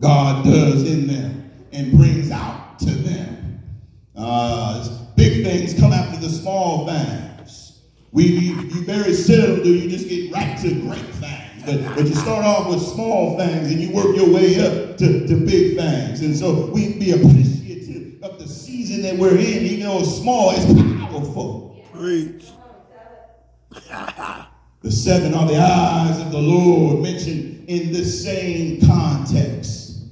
God does in them and brings out to them. Uh, big things come after the small things. We, you, very seldom do you just get right to great things. But, but you start off with small things and you work your way up to, to big things. And so we be appreciative of the season that we're in, even though it's small, it's powerful. Preach. the seven are the eyes of the Lord mentioned in the same context.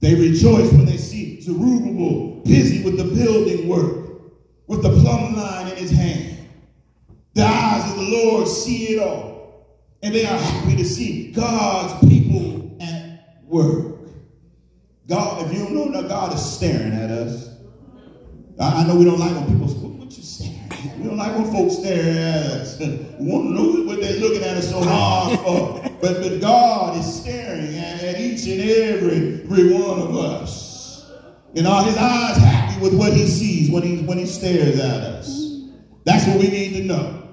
They rejoice when they see Zerubbabel busy with the building work, with the plumb line in his hand. The eyes of the Lord see it all, and they are happy to see God's people at work. God, if you don't know that God is staring at us. I, I know we don't like when people, what, what you staring at? We don't like when folks stare at us. we want to know what they're looking at us so hard for. But, but God is staring at, at each and every, every one of us. And are his eyes happy with what he sees when he, when he stares at us? That's what we need to know.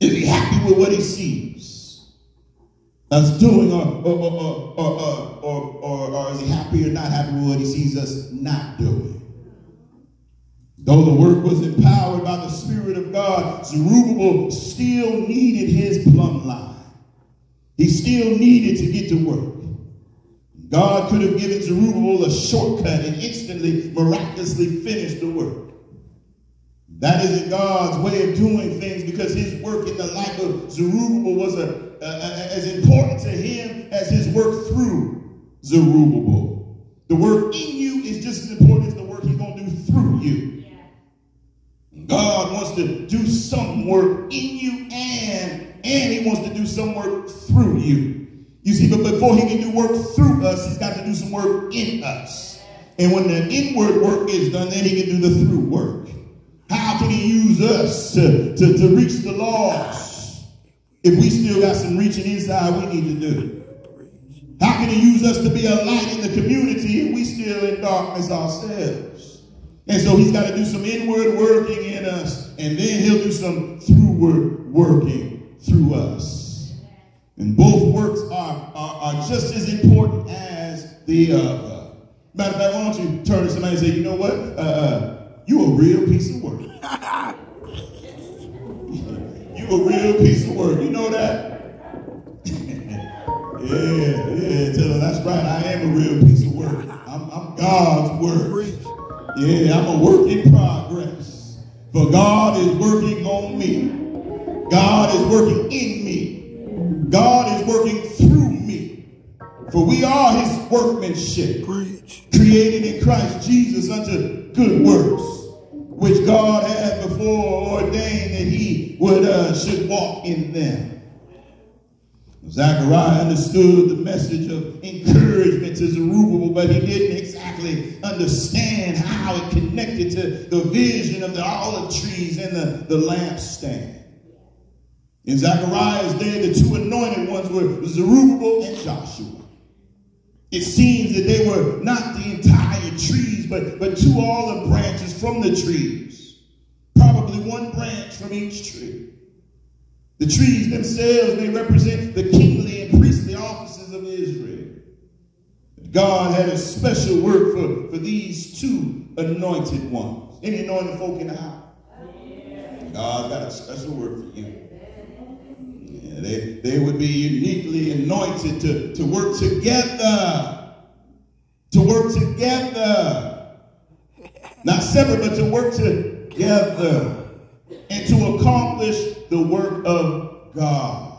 Is he happy with what he sees? Us doing, or, or, or, or, or, or, or is he happy or not happy with what he sees us not doing? Though the work was empowered by the Spirit of God, Zerubbabel still needed his plumb line. He still needed to get to work. God could have given Zerubbabel a shortcut and instantly, miraculously finished the work. That isn't God's way of doing things because his work in the life of Zerubbabel was a, a, a, as important to him as his work through Zerubbabel. The work in you is just as important as the work he's going to do through. God wants to do some work in you and and he wants to do some work through you. You see, but before he can do work through us, he's got to do some work in us. And when the inward work is done, then he can do the through work. How can he use us to, to, to reach the lost if we still got some reaching inside we need to do? How can he use us to be a light in the community if we still in darkness ourselves? And so he's got to do some inward working in us, and then he'll do some throughward working through us. And both works are, are, are just as important as the other. Matter of fact, why don't you turn to somebody and say, you know what? Uh, uh, you a real piece of work. you a real piece of work. You know that? yeah, yeah. Tell them that's right. I am a real piece of work. I'm, I'm God's work. Yeah, I'm a work in progress. For God is working on me. God is working in me. God is working through me. For we are his workmanship. Preach. Created in Christ Jesus unto good works, which God had before ordained that he would uh, should walk in them. Zachariah understood the message of encouragement to Zerubbabel, but he didn't exactly understand how it connected to the vision of the olive trees and the, the lampstand. In Zechariah's day, the two anointed ones were Zerubbabel and Joshua. It seems that they were not the entire trees, but, but two olive branches from the trees. Probably one branch from each tree. The trees themselves may represent the kingly and priestly offices of Israel. God had a special work for, for these two anointed ones. Any anointed folk in the house? God's got a special work for you. Yeah, they, they would be uniquely anointed to, to work together. To work together. Not separate, but to work together. And to accomplish the work of God.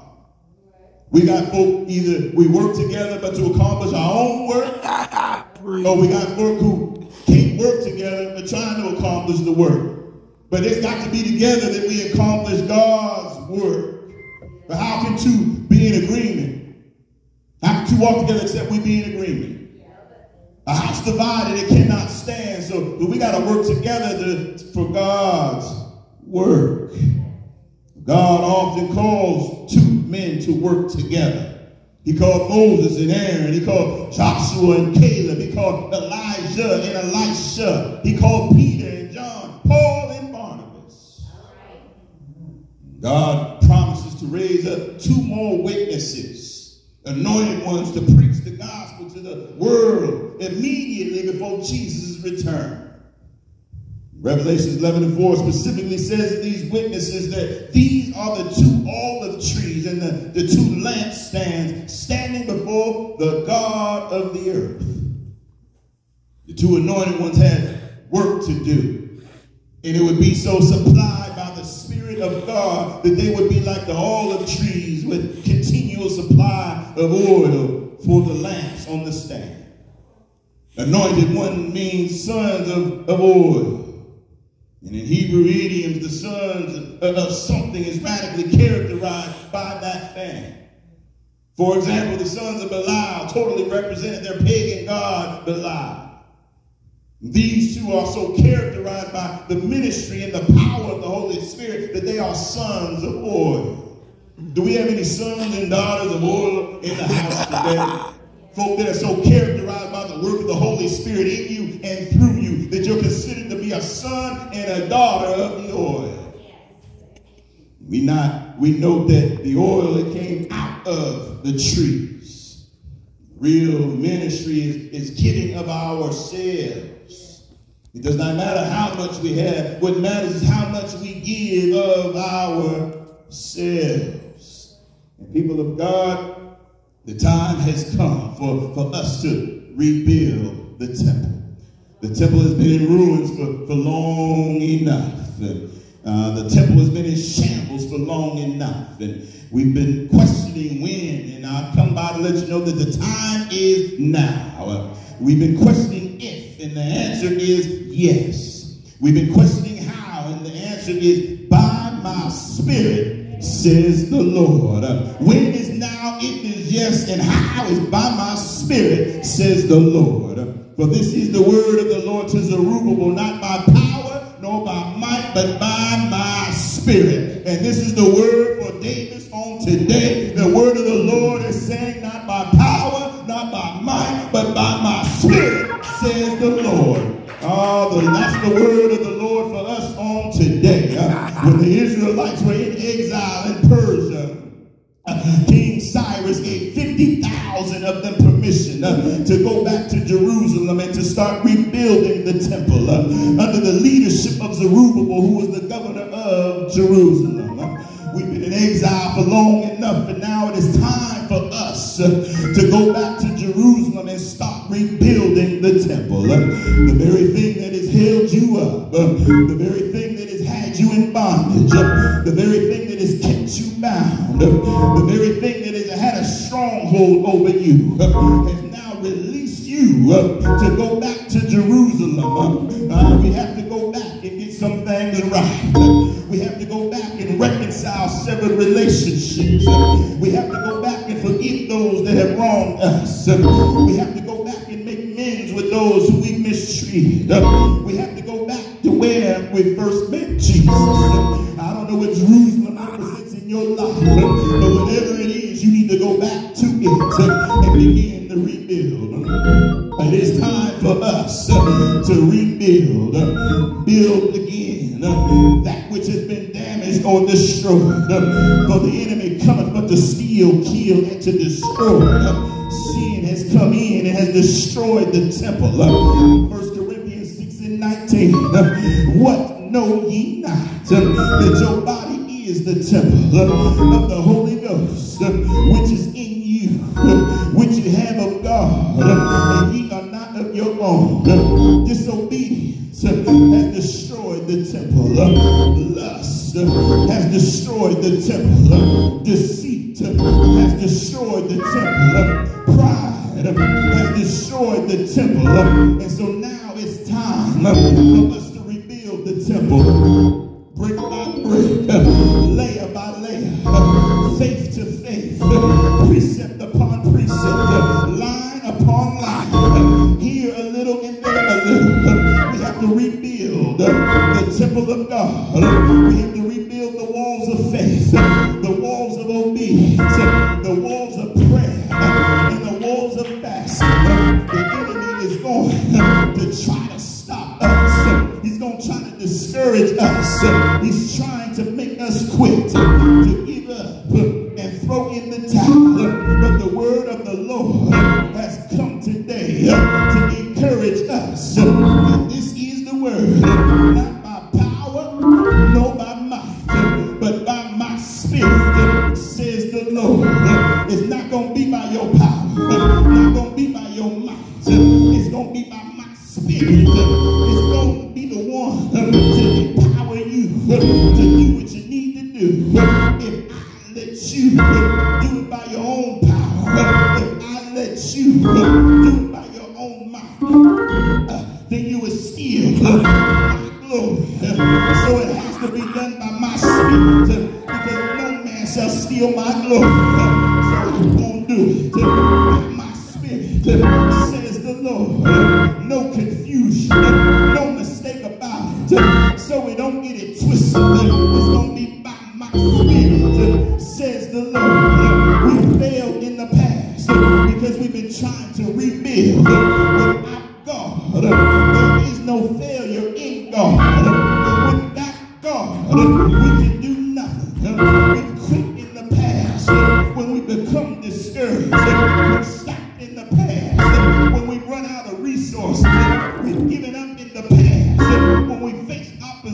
We got folk either we work together but to accomplish our own work, or we got folk who can't work together but trying to accomplish the work. But it's got to be together that we accomplish God's work. But how can two be in agreement? How can two walk together except we be in agreement? A house divided, it cannot stand. So we got to work together to, for God's work. God often calls two men to work together. He called Moses and Aaron. He called Joshua and Caleb. He called Elijah and Elisha. He called Peter and John, Paul and Barnabas. God promises to raise up two more witnesses, anointed ones to preach the gospel to the world immediately before Jesus' return. Revelation 11 and 4 specifically says these witnesses that these are the two and the, two lampstands standing before the God of the earth. The two anointed ones had work to do. And it would be so supplied by the Spirit of God that they would be like the olive trees with continual supply of oil for the lamps on the stand. Anointed one means sons of, of oil. And in Hebrew idioms, the sons of something is radically characterized by that thing. For example, the sons of Belial totally represented their pagan god, Belial. These two are so characterized by the ministry and the power of the Holy Spirit that they are sons of oil. Do we have any sons and daughters of oil in the house today? Folk that are so characterized by the work of the Holy Spirit in you and through you that you're considered to be a son and a daughter of the oil. We not we know that the oil that came out of the trees. Real ministry is, is giving of ourselves. It does not matter how much we have. What matters is how much we give of ourselves. And people of God, the time has come for, for us to rebuild the temple. The temple has been in ruins for, for long enough. And, uh, the temple has been in shambles for long enough. And we've been questioning when. And I come by to let you know that the time is now. Uh, we've been questioning if. And the answer is yes. We've been questioning how. And the answer is by my spirit, says the Lord. Uh, when is now? If yes, and how is by my spirit, says the Lord. For this is the word of the Lord to Zerubbabel, not by power, nor by might, but by my spirit. And this is the word for Davis on today. The word of the Lord is saying, not by power, rebuilding the temple uh, under the leadership of Zerubbabel, who was the governor of Jerusalem. Uh, we've been in exile for long enough, and now it is time for us uh, to go back to Jerusalem and start rebuilding the temple. The very thing that has held you up, the very thing that has had you in bondage, the very thing that has kept you bound, the very thing that has had a stronghold over you, to go back to Jerusalem. Uh, we have to go back and get some things right. We have to go back and reconcile severed relationships. We have to go back and forgive those that have wronged us. We have to go back and make amends with those who we mistreated. We have to go back to where we first met Jesus. I don't know what Jerusalem represents in your life, but whatever it is, you need to go back to it and begin to rebuild. It is time for us uh, to rebuild, uh, build again uh, that which has been damaged or destroyed. For the enemy cometh but to steal, kill, and to destroy. Sin has come in and has destroyed the temple. First Corinthians 6 and 19. What know ye not? That your body is the temple of the Holy Ghost, which is in you, which of God, and ye are not of your own. Disobedience has destroyed the temple. Lust has destroyed the temple. Deceit has destroyed the temple. Pride has destroyed the temple. And so now it's time for us to rebuild the temple brick by brick, layer by layer, faith to faith, precept upon precept, line upon line, here a little and there a little. We have to rebuild the temple of God. We have to rebuild the walls of faith, the walls of obedience, the walls of prayer, and the walls of fasting. The enemy is going to try to stop us. He's going to try to discourage us. He's trying to make us quit, to give up and throw in the towel. But the word of the Lord has come today to encourage us. And this is the word, Oh, glory. So it has to be done by my spirit. Because no man shall steal my glory. So I'm going to do it by my spirit, says the Lord. No confusion, no mistake about it. So we don't get it twisted. It's going to be by my spirit, says the Lord. We failed in the past. Because we've been trying to rebuild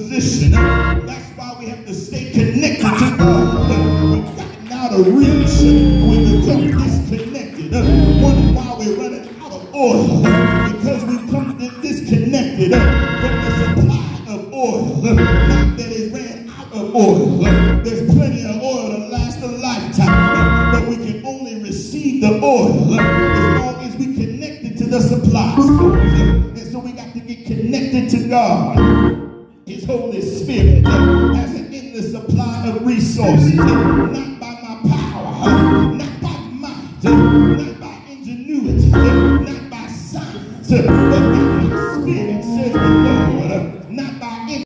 opposition. That's why we have to stay connected to God. We've gotten out of reach. when We become disconnected. One while we're running out of oil because we've come disconnected from the supply of oil. Not that it ran out of oil. There's plenty of oil to last a lifetime, but we can only receive the oil as long as we connected to the supply. And so we got to get connected to God. His Holy Spirit has an endless supply of resources, not by my power, not by might,